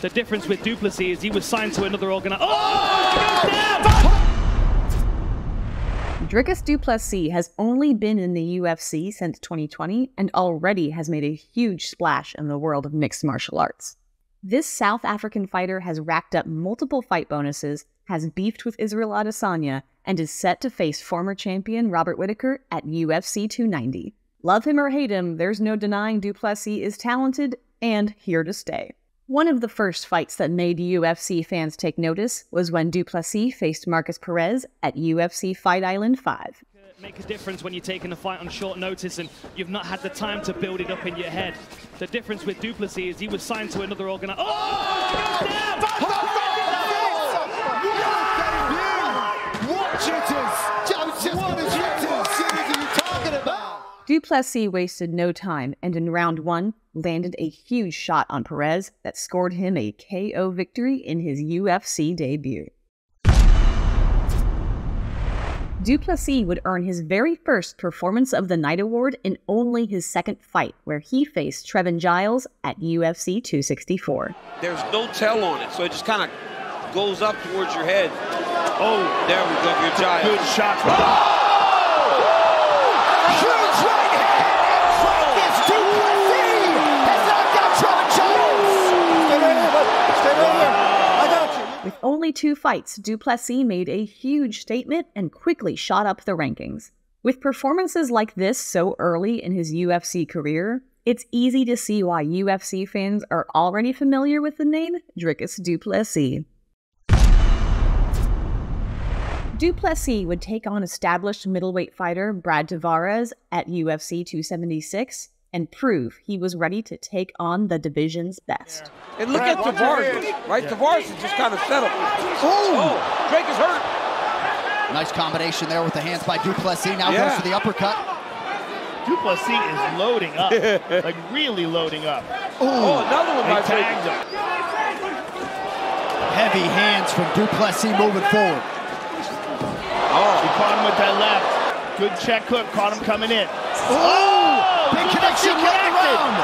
The difference with Du Plessis is he was signed to another organization. Oh! Dricus Du Plessis has only been in the UFC since 2020 and already has made a huge splash in the world of mixed martial arts. This South African fighter has racked up multiple fight bonuses, has beefed with Israel Adesanya, and is set to face former champion Robert Whitaker at UFC 290. Love him or hate him, there's no denying Du Plessis is talented and here to stay. One of the first fights that made UFC fans take notice was when Du Plessis faced Markus Perez at UFC Fight Island 5. Make a difference when you're taking a fight on short notice and you've not had the time to build it up in your head. The difference with Du Plessis is he was signed to another organization. Oh! Du Plessis wasted no time and in round one landed a huge shot on Perez that scored him a KO victory in his UFC debut. Du Plessis would earn his very first Performance of the Night award in only his second fight, where he faced Trevin Giles at UFC 264. There's no tell on it, so it just kind of goes up towards your head. Oh, there we go, your Giles. Good shot. Only two fights, Du Plessis made a huge statement and quickly shot up the rankings. With performances like this so early in his UFC career, it's easy to see why UFC fans are already familiar with the name Dricus Du Plessis. Du Plessis would take on established middleweight fighter Brad Tavares at UFC 276 and prove he was ready to take on the division's best. And look at Tavares, right? Tavares is just kind of settled. Oh, Drake is hurt. Nice combination there with the hands by Du Plessis. Now yeah. goes for the uppercut. Du Plessis is loading up, like really loading up. Ooh. Oh, another one by tagged him. Heavy hands from Du Plessis moving forward. Oh, he caught him with that left. Good check hook, caught him coming in. Oh! Big connection right around.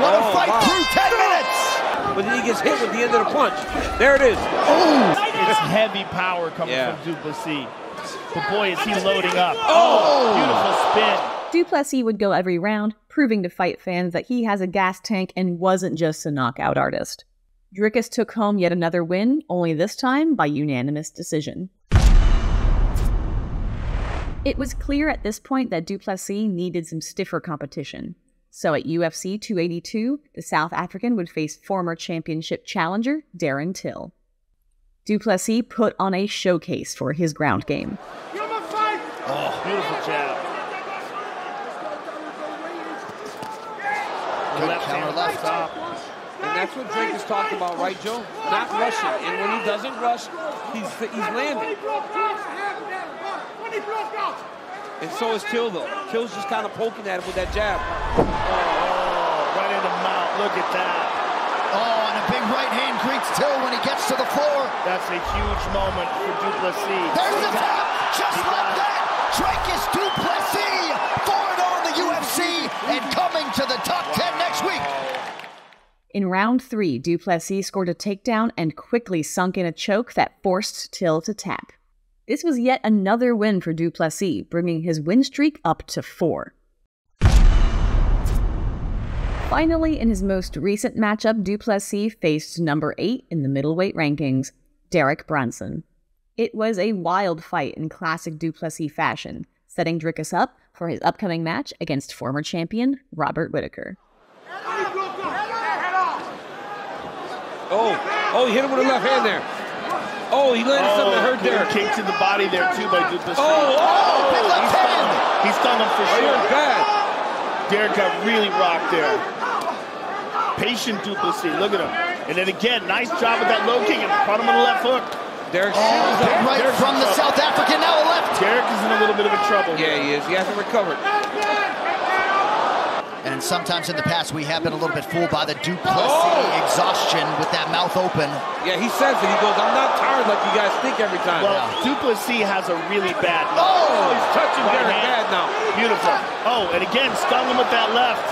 What oh, a fight wow. through 10 minutes. But then he gets hit with the end of the punch. There it is. Oh, it's heavy power coming yeah. from Du Plessis. But boy, is he loading up. Oh, beautiful spin. Du Plessis would go every round, proving to fight fans that he has a gas tank and wasn't just a knockout artist. Dricus took home yet another win, only this time by unanimous decision. It was clear at this point that Du Plessis needed some stiffer competition. So at UFC 282, the South African would face former championship challenger Darren Till. Du Plessis put on a showcase for his ground game. Oh, beautiful jab. Good left counter left. Top. And that's what Drake is talking about, right, Joe? Not rushing. And when he doesn't rush, he's, he's landing. And so is Till, though. Till's just kind of poking at him with that jab. Oh, right in the mouth. Look at that. Oh, and a big right hand greets Till when he gets to the floor. That's a huge moment for Du Plessis. There's the tap. Just like that. Dricus Du Plessis, forward on oh the UFC and coming to the top 10 next week. In round three, Du Plessis scored a takedown and quickly sunk in a choke that forced Till to tap. This was yet another win for Du Plessis, bringing his win streak up to four. Finally, in his most recent matchup, Du Plessis faced number 8 in the middleweight rankings, Derek Brunson. It was a wild fight in classic Du Plessis fashion, setting Dricus up for his upcoming match against former champion Robert Whitaker. Oh, oh, he hit him with a left hand there. Oh, he landed oh, something that hurt there. Kick to the body there too by Du Plessis. Oh, oh, oh he stung him. He stung him for oh, sure. Oh, bad. Derek got really rocked there. Patient Du Plessis, look at him. And then again, nice job with that low kick and caught him on the left hook. Derek oh, big right Derek's from the South African, now a left. Derek is in a little bit of a trouble. Yeah, he is. He hasn't recovered. And sometimes in the past, we have been a little bit fooled by the Du Plessis oh. exhaustion with that mouth open. Yeah, he says it. He goes, I'm not like you guys think every time. Well, yeah. Du Plessis has a really bad mouth. Oh, he's touching right Derek bad now. Beautiful. Oh, and again, stung him with that left.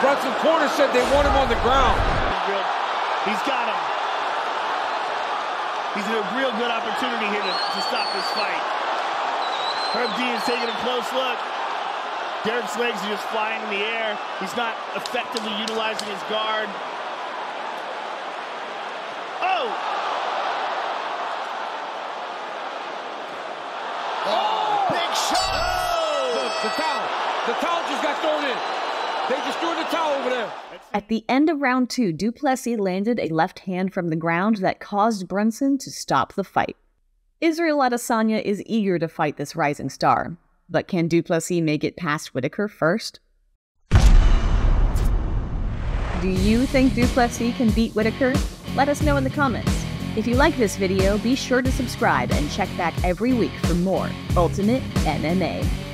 Brunson corner said they want him on the ground. He's got him. He's in a real good opportunity here to, to stop this fight. Herb Dean is taking a close look. Derek's legs are just flying in the air. He's not effectively utilizing his guard. Oh! Oh, big shot! The, towel. The towel just got thrown in. They just threw the towel over there. At the end of round two, Du Plessis landed a left hand from the ground that caused Brunson to stop the fight. Israel Adesanya is eager to fight this rising star, but can Du Plessis make it past Whitaker first? Do you think Du Plessis can beat Whitaker? Let us know in the comments. If you like this video, be sure to subscribe and check back every week for more Ultimate MMA.